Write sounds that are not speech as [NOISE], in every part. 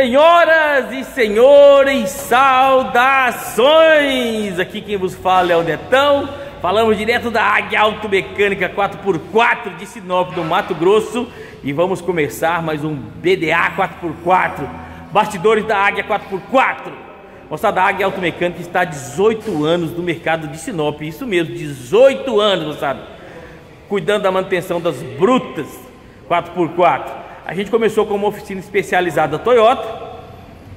Senhoras e senhores, saudações! Aqui quem vos fala é o Netão. Falamos direto da Águia Automecânica 4x4 de Sinop, do Mato Grosso. E vamos começar mais um BDA 4x4. Bastidores da Águia 4x4. Moçada, a Águia Automecânica está há 18 anos no mercado de Sinop. Isso mesmo, 18 anos, moçada. Cuidando da manutenção das brutas 4x4. A gente começou com uma oficina especializada Toyota,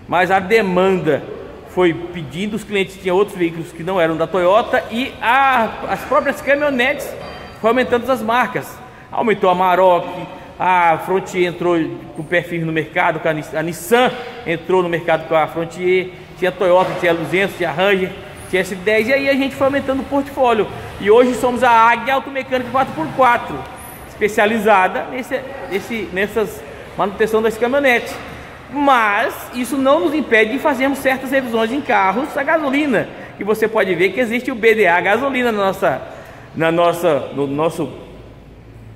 mas a demanda foi pedindo, os clientes tinham outros veículos que não eram da Toyota e a, as próprias caminhonetes foi aumentando as marcas. Aumentou a Maroc, a Frontier entrou com firme no mercado, a, Nissan entrou no mercado com a Frontier, tinha a Toyota, tinha a Luzenso, tinha a Ranger, tinha a S10 e aí a gente foi aumentando o portfólio. E hoje somos a Águia Automecânica 4x4 especializada nesse, nesse, nessas manutenção das caminhonetes. Mas isso não nos impede de fazermos certas revisões em carros a gasolina. E você pode ver que existe o BDA gasolina na nossa, na nossa, no nosso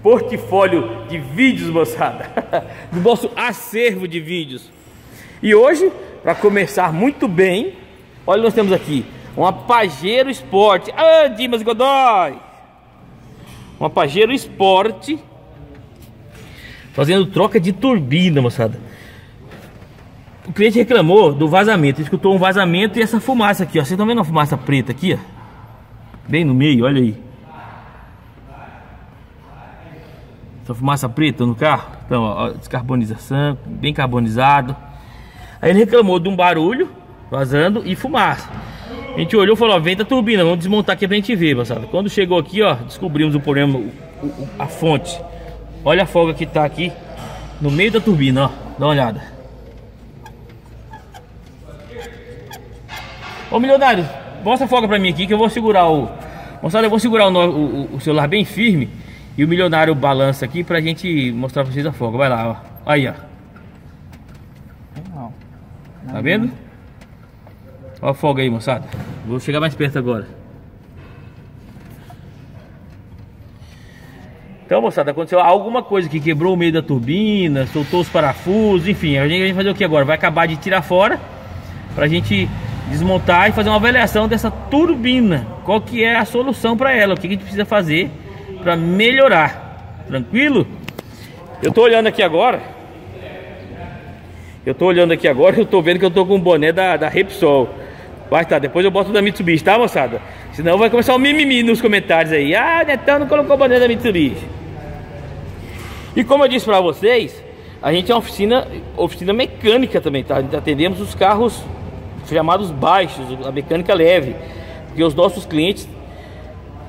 portfólio de vídeos, moçada. [LAUGHS] no nosso acervo de vídeos. E hoje, para começar muito bem, olha nós temos aqui uma Pajero Sport. Ah, Dimas Godoy! Uma Pajero Sport Fazendo troca de turbina, moçada. O cliente reclamou do vazamento. Escutou um vazamento e essa fumaça aqui, ó. Vocês estão vendo a fumaça preta aqui, ó? Bem no meio, olha aí. Essa fumaça preta no carro. Então, ó, descarbonização, bem carbonizado. Aí ele reclamou de um barulho vazando e fumaça. A gente olhou e falou, ó, vem da turbina, vamos desmontar aqui pra gente ver, moçada. Quando chegou aqui, ó, descobrimos o problema, o, o, a fonte. Olha a folga que tá aqui no meio da turbina, ó. Dá uma olhada. Ô milionário, mostra a folga pra mim aqui que eu vou segurar o. Moçada, eu vou segurar o, o, o, celular bem firme e o milionário balança aqui pra gente mostrar pra vocês a folga. Vai lá, ó. Aí, ó. Tá vendo? Olha a folga aí, moçada. Vou chegar mais perto agora. Então, moçada, aconteceu alguma coisa que quebrou o meio da turbina, soltou os parafusos, enfim, a gente vai fazer o que agora? Vai acabar de tirar fora pra gente desmontar e fazer uma avaliação dessa turbina. Qual que é a solução para ela? O que a gente precisa fazer para melhorar? Tranquilo? Eu tô olhando aqui agora. Eu tô olhando aqui agora, [LAUGHS] eu tô vendo que eu tô com o boné da, da Repsol. Vai tá, depois eu boto da Mitsubishi, tá, moçada? Senão vai começar o mimimi nos comentários aí. Ah, Netão não colocou boné da Mitsubishi. E como eu disse para vocês, a gente é uma oficina, oficina mecânica também, tá? Atendemos os carros chamados baixos, a mecânica leve. Porque os nossos clientes,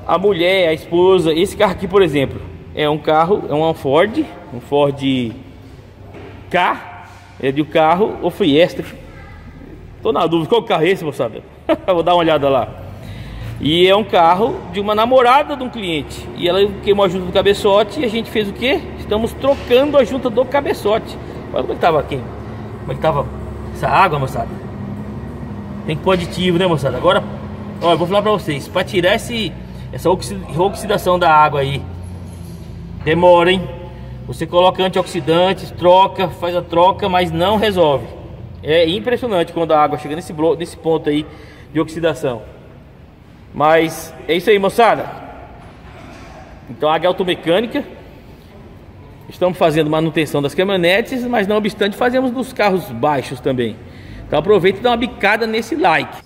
a mulher, a esposa, esse carro aqui, por exemplo, é um carro, é um Ford, um Ford K, é de um carro ou Fiesta. Tô na dúvida, qual carro é esse, moçada? [LAUGHS] Vou dar uma olhada lá. E é um carro de uma namorada de um cliente. E ela queimou a junta do cabeçote e a gente fez o quê? Estamos trocando a junta do cabeçote. Olha como é que tava aqui. Como é que tava essa água, moçada. Tem que pôr aditivo, né, moçada? Agora, olha, vou falar pra vocês. Pra tirar esse, essa oxidação da água aí, demora, hein? Você coloca antioxidantes, troca, faz a troca, mas não resolve. É impressionante quando a água chega nesse, nesse ponto aí de oxidação. Mas é isso aí, moçada. Então a água automecânica Estamos fazendo manutenção das caminhonetes, mas não obstante fazemos dos carros baixos também. Então aproveita e dá uma bicada nesse like.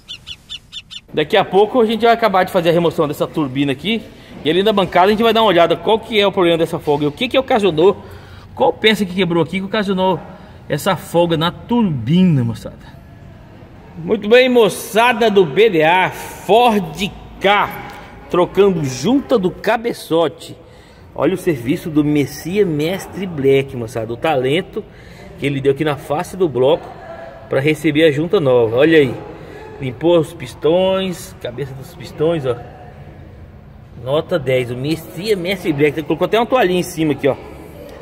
Daqui a pouco a gente vai acabar de fazer a remoção dessa turbina aqui. E ali na bancada a gente vai dar uma olhada qual que é o problema dessa folga. O que que ocasionou, qual peça que quebrou aqui que ocasionou essa folga na turbina, moçada. Muito bem, moçada do BDA, Ford K, trocando junta do cabeçote. Olha o serviço do Messias Mestre Black, moçada. O talento que ele deu aqui na face do bloco para receber a junta nova. Olha aí. Limpou os pistões, cabeça dos pistões, ó. Nota 10. O Messias Mestre Black. Ele colocou até uma toalhinha em cima aqui, ó.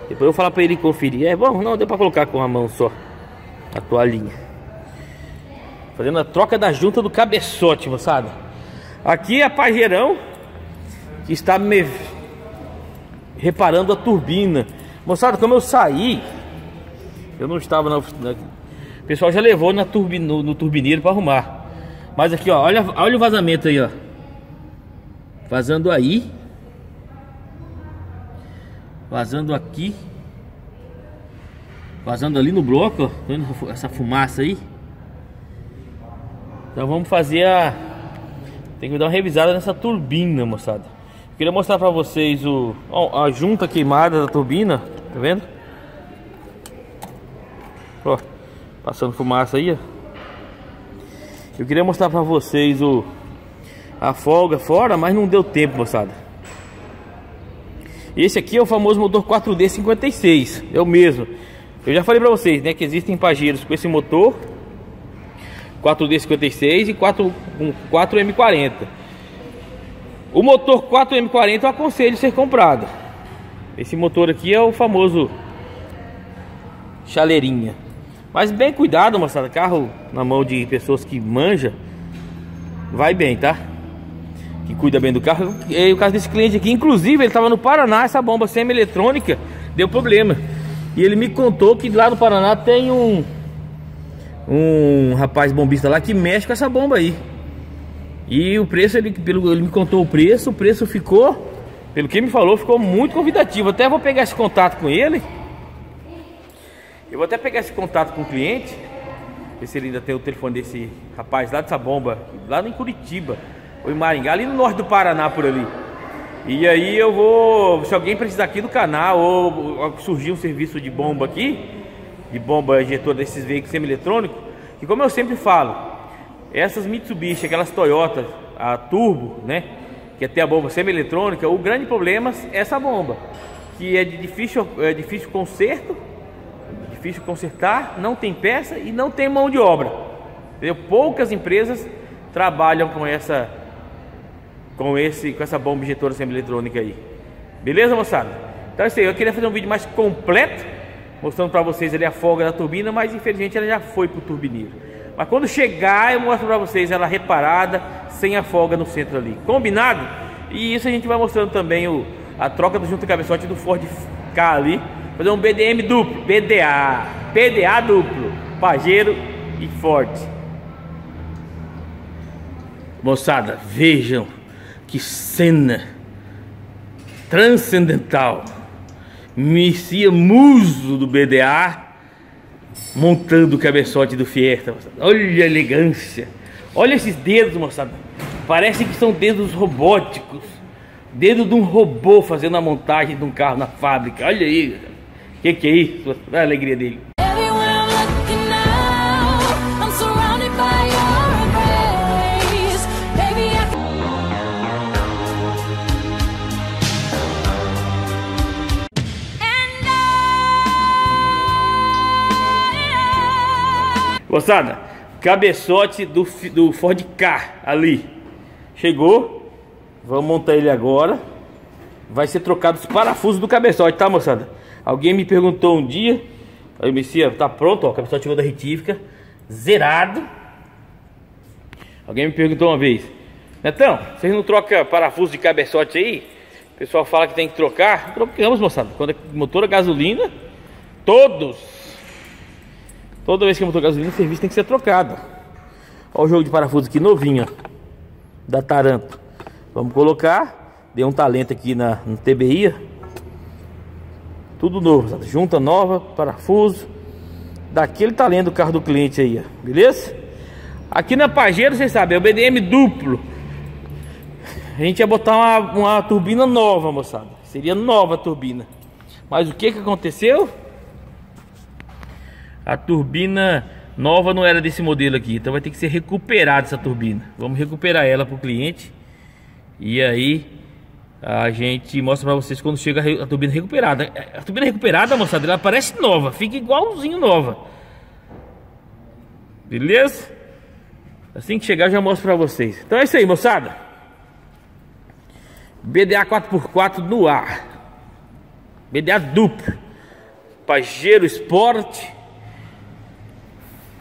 Depois eu vou falar para ele conferir. É bom, não, deu para colocar com a mão só. A toalhinha. Fazendo a troca da junta do cabeçote, moçada. Aqui é a Pajeirão. Que está me reparando a turbina. Moçada, como eu saí, eu não estava na oficina. O pessoal já levou na turbi, no, no turbineiro para arrumar. Mas aqui, ó, olha, olha o vazamento aí, ó. Vazando aí. Vazando aqui. Vazando ali no bloco, ó. Essa fumaça aí? Então vamos fazer a... Tem que dar uma revisada nessa turbina, moçada. Queria mostrar pra vocês o... Ó, a junta queimada da turbina. Tá vendo? Ó, passando fumaça aí, ó. Eu queria mostrar pra vocês o... A folga fora, mas não deu tempo, moçada. Esse aqui é o famoso motor 4D56. É o mesmo. Eu já falei pra vocês, né? Que existem pajeiros com esse motor 4D56 e 4, 4M40. O motor 4M40 eu aconselho ser comprado. Esse motor aqui é o famoso chaleirinha. Mas bem cuidado, moçada. Carro na mão de pessoas que manja vai bem, tá? Que cuida bem do carro. E o caso desse cliente aqui, inclusive, ele estava no Paraná, essa bomba semi-eletrônica deu problema. E ele me contou que lá no Paraná tem um um rapaz bombista lá que mexe com essa bomba aí. E o preço, ele, pelo, ele me contou o preço, o preço ficou, pelo que me falou, ficou muito convidativo. Até vou pegar esse contato com ele. Eu vou até pegar esse contato com o cliente, ver se ele ainda tem o telefone desse rapaz lá dessa bomba, lá em Curitiba, ou em Maringá, ali no norte do Paraná por ali. E aí eu vou, se alguém precisar aqui do canal, ou, ou surgir um serviço de bomba aqui, de bomba injetor desses veículos semi-eletrônicos, que como eu sempre falo, essas Mitsubishi, aquelas Toyota, a turbo, né, que até a bomba semi-eletrônica, o grande problema é essa bomba, que é de difícil, é difícil conserto, difícil consertar, não tem peça e não tem mão de obra. Entendeu? Poucas empresas trabalham com essa com esse com essa bomba injetora semi-eletrônica aí. Beleza, moçada? Então é isso aí, eu queria fazer um vídeo mais completo mostrando para vocês ali a folga da turbina, mas infelizmente ela já foi para o turbineiro. Mas quando chegar, eu mostro para vocês ela reparada, sem a folga no centro ali. Combinado? E isso a gente vai mostrando também o, a troca do junto cabeçote do Ford K ali. Fazer um BDM duplo, BDA, PDA duplo, Pajero e Ford. Moçada, vejam que cena transcendental. Messia Muso do BDA montando o cabeçote do Fiesta. Olha a elegância. Olha esses dedos, moçada. Parece que são dedos robóticos. Dedo de um robô fazendo a montagem de um carro na fábrica. Olha aí. O que, que é isso? Olha a alegria dele. Moçada, cabeçote do, do Ford K ali. Chegou. Vamos montar ele agora. Vai ser trocado os parafusos do cabeçote, tá, moçada? Alguém me perguntou um dia. Aí, Messia, tá pronto, ó. Cabeçote chegou da retífica. Zerado. Alguém me perguntou uma vez. Netão, vocês não trocam parafuso de cabeçote aí? O pessoal fala que tem que trocar. Trocamos, moçada. Quando é motor a gasolina, todos Toda vez que eu motor gasolina, o serviço tem que ser trocado. Olha o jogo de parafuso aqui novinho, ó, da Taranto. Vamos colocar. Deu um talento aqui na no TBI. Tudo novo, sabe? junta nova, parafuso. Daquele talento do carro do cliente aí, ó. beleza? Aqui na Pajero, vocês sabem, é o BDM duplo. A gente ia botar uma, uma turbina nova, moçada. Seria nova a turbina. Mas o que que aconteceu? A turbina nova não era desse modelo aqui, então vai ter que ser recuperada essa turbina. Vamos recuperar ela para o cliente e aí a gente mostra para vocês quando chega a turbina recuperada. A turbina recuperada, moçada, ela parece nova, fica igualzinho nova. Beleza? Assim que chegar eu já mostro para vocês. Então é isso aí, moçada. BDA 4x4 no ar. BDA duplo. Pajero Sport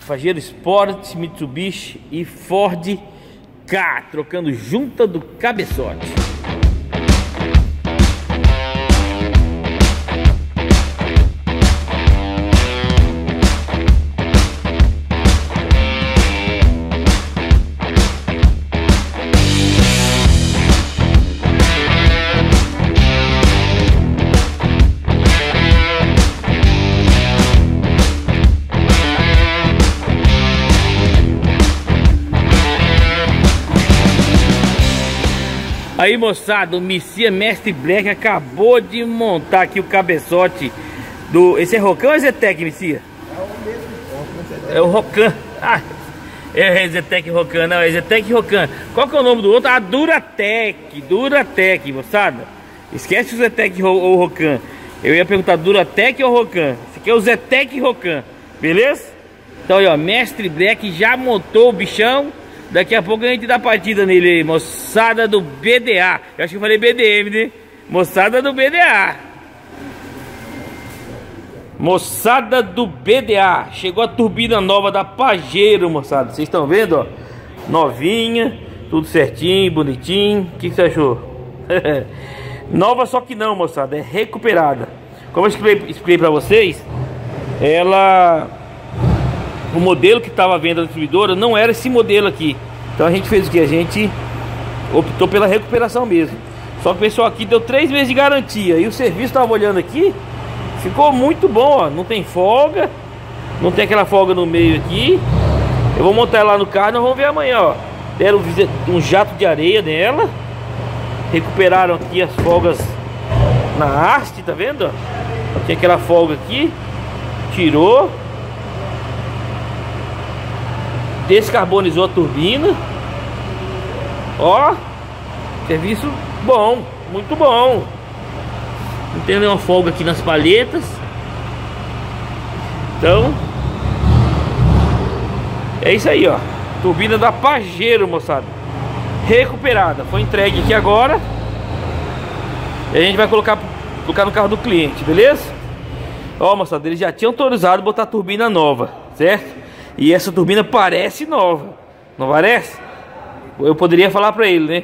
Pajero Sport, Mitsubishi e Ford K, trocando junta do cabeçote. Aí, moçada, o Messia Mestre Black acabou de montar aqui o cabeçote do... Esse é Rocan ou é Zetec, Messia? É o mesmo. É o Rocan. Ah, é Zetec Rocan, não, é Zetec Rocan. Qual que é o nome do outro? A Duratec, Duratec, moçada. Esquece o Zetec ou o Rocan. Eu ia perguntar Duratec ou Rocan. Esse aqui é o Zetec Rocan, beleza? Então aí, ó, Mestre Black já montou o bichão. Daqui a pouco a gente dá partida nele aí, moçada do BDA. Eu acho que eu falei BDM, né? Moçada do BDA. Moçada do BDA. Chegou a turbina nova da Pajero, moçada. Vocês estão vendo, ó? Novinha, tudo certinho, bonitinho. O que, você achou? [LAUGHS] nova só que não, moçada. É recuperada. Como eu expliquei, expliquei pra vocês, ela o modelo que estava vendo na distribuidora não era esse modelo aqui. Então a gente fez o que? A gente optou pela recuperação mesmo. Só que pessoal aqui deu três meses de garantia. E o serviço estava olhando aqui, ficou muito bom, ó. Não tem folga, não tem aquela folga no meio aqui. Eu vou montar lá no carro, nós vamos ver amanhã, ó. Deram um jato de areia nela. Recuperaram aqui as folgas na haste, tá vendo? Tinha aquela folga aqui. Tirou. Descarbonizou a turbina. Ó, serviço bom, muito bom. Não tem nenhuma folga aqui nas palhetas. Então, é isso aí, ó. Turbina da Pajero, moçada. Recuperada. Foi entregue aqui agora. E a gente vai colocar, colocar no carro do cliente, beleza? Ó, moçada, eles já tinham autorizado botar turbina nova, certo? E essa turbina parece nova. Não parece? Eu poderia falar para ele, né?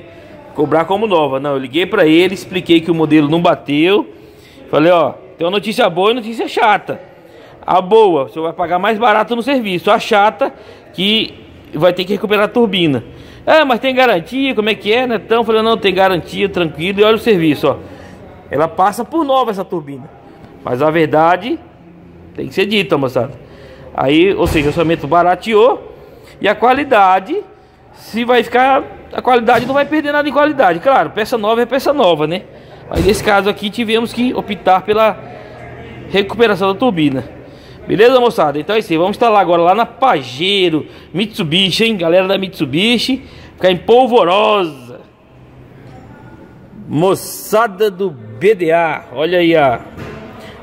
Cobrar como nova. Não, eu liguei para ele, expliquei que o modelo não bateu. Falei, ó, tem uma notícia boa e notícia chata. A boa, você vai pagar mais barato no serviço. A chata, que vai ter que recuperar a turbina. Ah, mas tem garantia, como é que é, né? Então, falei, não, tem garantia, tranquilo. E olha o serviço, ó. Ela passa por nova essa turbina. Mas a verdade tem que ser dita, moçada. Aí, ou seja, o orçamento barateou e a qualidade, se vai ficar, a qualidade não vai perder nada em qualidade. Claro, peça nova é peça nova, né? Mas nesse caso aqui tivemos que optar pela recuperação da turbina. Beleza, moçada? Então é isso aí. Vamos instalar agora lá na Pajero Mitsubishi, hein? Galera da Mitsubishi. Ficar em polvorosa. Moçada do BDA. Olha aí a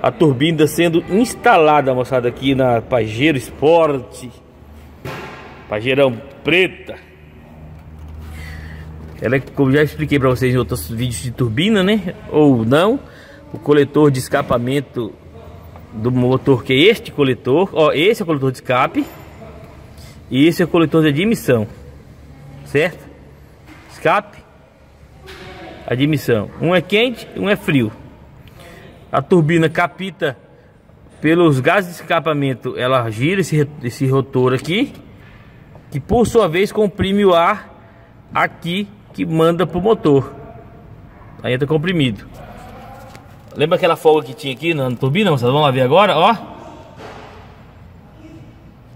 a turbina sendo instalada, moçada, aqui na Pajero Sport. Pajeirão preta. Ela, como já expliquei para vocês em outros vídeos de turbina, né? Ou não. O coletor de escapamento do motor, que é este coletor. Ó, esse é o coletor de escape. E esse é o coletor de admissão. Certo? Escape. Admissão. Um é quente, um é frio a turbina capita pelos gases de escapamento, ela gira esse, esse rotor aqui, que por sua vez comprime o ar aqui que manda pro motor. Aí entra comprimido. Lembra aquela folga que tinha aqui na turbina? Vão lá ver agora, ó.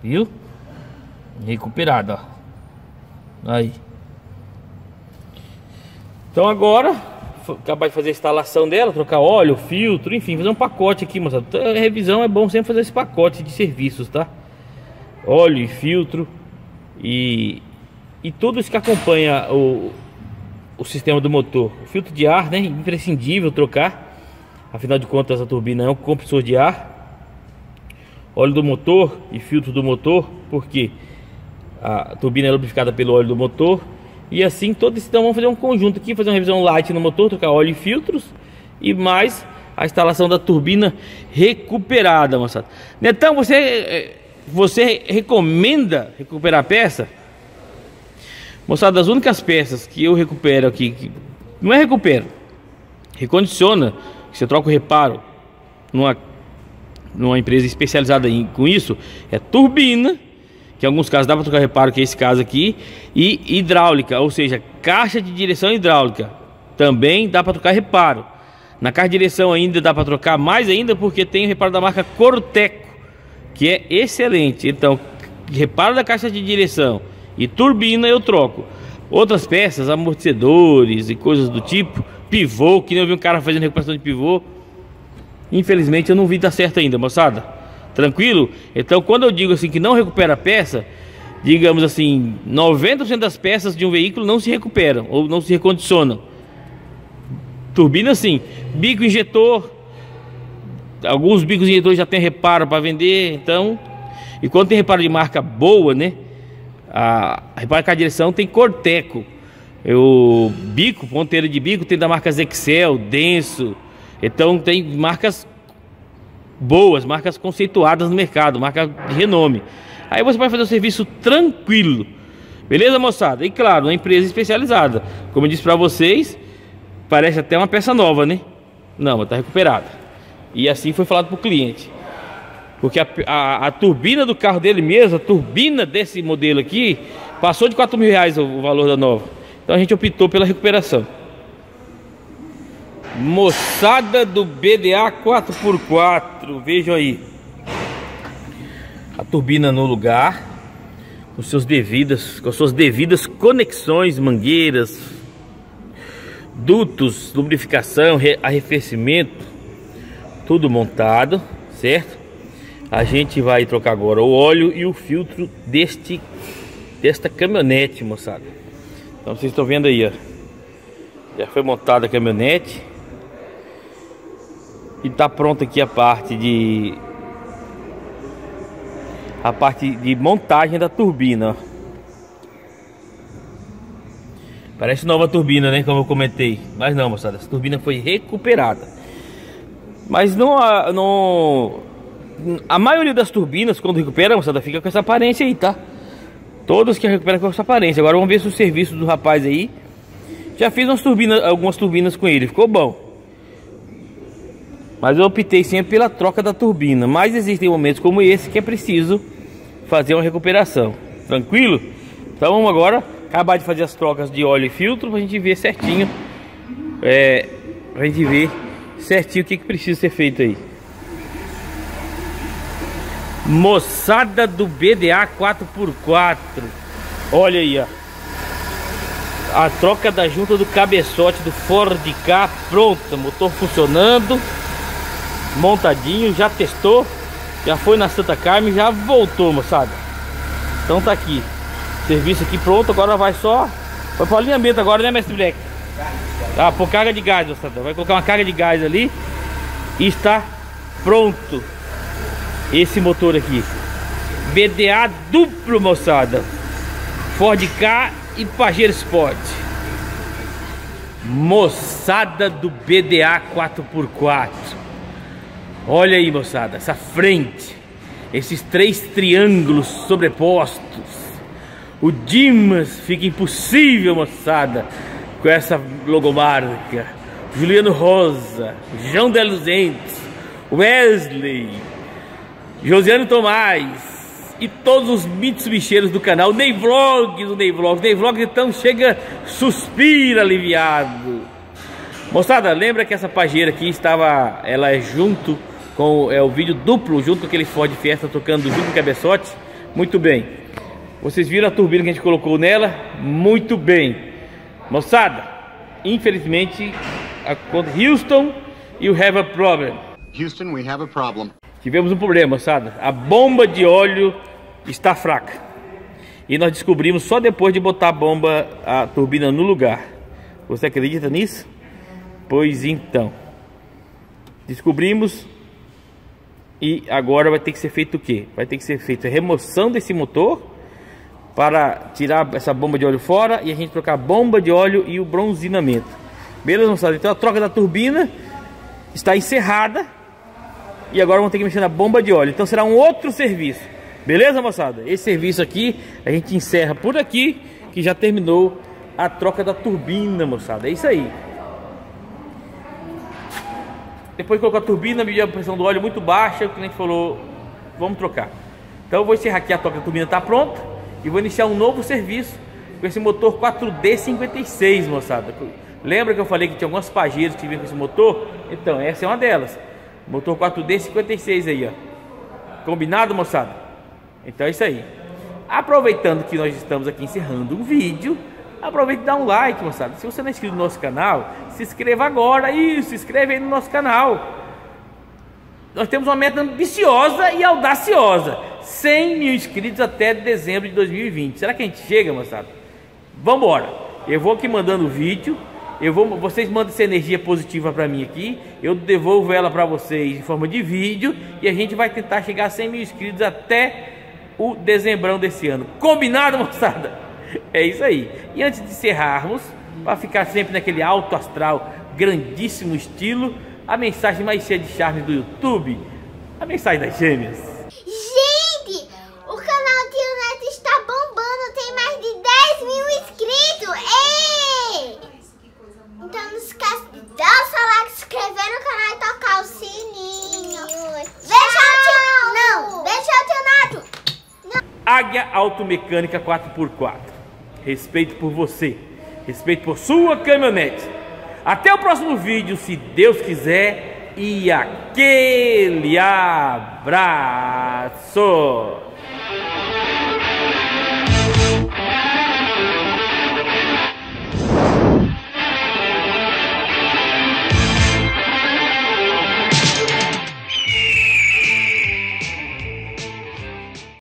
Viu? Recuperado, ó. Aí. Então agora acabar de fazer a instalação dela, trocar óleo, filtro, enfim, fazer um pacote aqui, moçada. Então, revisão é bom sempre fazer esse pacote de serviços, tá? Óleo e filtro e, e tudo isso que acompanha o, o sistema do motor. O filtro de ar, né? Imprescindível trocar. Afinal de contas, a turbina é um compressor de ar. Óleo do motor e filtro do motor, porque a turbina é lubrificada pelo óleo do motor e assim, todo esse, então vamos fazer um conjunto aqui, fazer uma revisão light no motor, trocar óleo e filtros e mais a instalação da turbina recuperada, moçada. Então você eh, você recomenda recuperar a peça? Moçada, as únicas peças que eu recupero aqui, que não é recupero, recondiciona, você troca o reparo numa, numa empresa especializada em, com isso, é turbina que em alguns casos dá para trocar reparo, que é esse caso aqui, e hidráulica, ou seja, caixa de direção hidráulica, também dá para trocar reparo. Na caixa de direção ainda dá para trocar mais ainda, porque tem o reparo da marca Corteco, que é excelente. Então, reparo da caixa de direção e turbina eu troco. Outras peças, amortecedores e coisas do tipo, pivô, que nem eu vi um cara fazendo recuperação de pivô. Infelizmente eu não vi dar certo ainda, moçada. Tranquilo? Então quando eu digo assim que não recupera a peça, digamos assim, 90% das peças de um veículo não se recuperam ou não se recondicionam. Turbina sim, bico injetor, alguns bicos injetores já tem reparo para vender, então, e quando tem reparo de marca boa, né? A, repara que a direção tem Corteco. O bico, ponteiro de bico tem da marca Zexel, Denso. Então tem marcas boas, marcas conceituadas no mercado, marca de renome. Aí você vai fazer o serviço tranquilo. Beleza, moçada? E claro, uma empresa especializada. Como eu disse para vocês, parece até uma peça nova, né? Não, está recuperada. E assim foi falado para o cliente. Porque a, a, a, turbina do carro dele mesmo, a turbina desse modelo aqui, passou de 4 mil reais o, o valor da nova. Então a gente optou pela recuperação. Moçada do BDA 4x4, vejam aí. A turbina no lugar, com seus devidas, com suas devidas conexões, mangueiras, dutos, lubrificação, arrefecimento, tudo montado, certo? A gente vai trocar agora o óleo e o filtro deste desta caminhonete, moçada. Então vocês estão vendo aí, ó. Já foi montada a caminhonete. E tá pronta aqui a parte de a parte de montagem da turbina. Parece nova turbina, né? Como eu comentei. Mas não, moçada. Essa turbina foi recuperada. Mas não, não a maioria das turbinas, quando recupera, moçada, fica com essa aparência aí, tá? Todas que recuperam com essa aparência. Agora vamos ver se o serviço do rapaz aí. Já fiz umas turbinas, algumas turbinas com ele, ficou bom. Mas eu optei sempre pela troca da turbina. Mas existem momentos como esse que é preciso fazer uma recuperação. Tranquilo? Então vamos agora acabar de fazer as trocas de óleo e filtro pra gente ver certinho. É, pra gente ver certinho o que, que precisa ser feito aí. Moçada do BDA 4x4 Olha aí, ó A troca da junta do cabeçote do Ford K Pronta, motor funcionando Montadinho, já testou Já foi na Santa Carmen, já voltou, moçada Então tá aqui Serviço aqui pronto, agora vai só Vai para o alinhamento agora, né, mestre Black? Ah, por carga de gás, moçada Vai colocar uma carga de gás ali E está pronto esse motor aqui. BDA duplo, moçada. Ford K e Pajero Sport. Moçada do BDA 4x4. Olha aí, moçada, essa frente. Esses três triângulos sobrepostos. O Dimas fica impossível, moçada, com essa logomarca. Juliano Rosa, João de Luzentes, Wesley, Josiano Tomás e todos os Mitsubisheiros do canal, Ney Vlogs, o Ney Vlogs, Ney Vlogs então chega, suspira aliviado. Moçada, lembra que essa pajeira aqui estava, ela é junto com é o vídeo duplo, junto com aquele Ford Fiesta tocando junto com o cabeçote? Muito bem. Vocês viram a turbina que a gente colocou nela? Muito bem. Moçada, infelizmente, a Houston, you have a problem. Houston, we have a problem. Tivemos um problema, sabe? A bomba de óleo está fraca. E nós descobrimos só depois de botar a bomba, a turbina no lugar. Você acredita nisso? Pois então. Descobrimos e agora vai ter que ser feito o que? Vai ter que ser feita a remoção desse motor para tirar essa bomba de óleo fora e a gente trocar a bomba de óleo e o bronzinamento. Beleza, moçada? Então a troca da turbina está encerrada e agora vamos ter que mexer na bomba de óleo. Então será um outro serviço. Beleza, moçada? Esse serviço aqui a gente encerra por aqui, que já terminou a troca da turbina, moçada. É isso aí. Depois colocou a turbina, mediu a pressão do óleo muito baixa, o cliente falou, vamos trocar. Então eu vou encerrar aqui a troca da turbina está pronta e vou iniciar um novo serviço com esse motor 4D56, moçada. Lembra que eu falei que tinha algumas pageiras que vinham com esse motor? Então, essa é uma delas. Motor 4D 56 aí, ó. Combinado, moçada? Então é isso aí. Aproveitando que nós estamos aqui encerrando um vídeo, aproveite e dá um like, moçada. Se você não é inscrito no nosso canal, se inscreva agora. Isso, se inscreve aí no nosso canal. Nós temos uma meta ambiciosa e audaciosa. 100 mil inscritos até dezembro de 2020. Será que a gente chega, moçada? Vamos embora. Eu vou aqui mandando o vídeo. Eu vou, vocês mandam essa energia positiva para mim aqui. Eu devolvo ela para vocês em forma de vídeo. E a gente vai tentar chegar a 100 mil inscritos até o dezembrão desse ano. Combinado, moçada? É isso aí. E antes de encerrarmos, para ficar sempre naquele alto astral, grandíssimo estilo, a mensagem mais cheia de charme do YouTube, a mensagem das gêmeas. Gente, o canal Tio Neto está bombando, tem mais de 10 mil inscritos. Ei! Então não esquece de dar o seu like, se inscrever no canal e tocar o sininho. Deixa o tio... Não, deixa o tio Neto. Águia Automecânica 4x4. Respeito por você. Respeito por sua caminhonete. Até o próximo vídeo, se Deus quiser. E aquele abraço!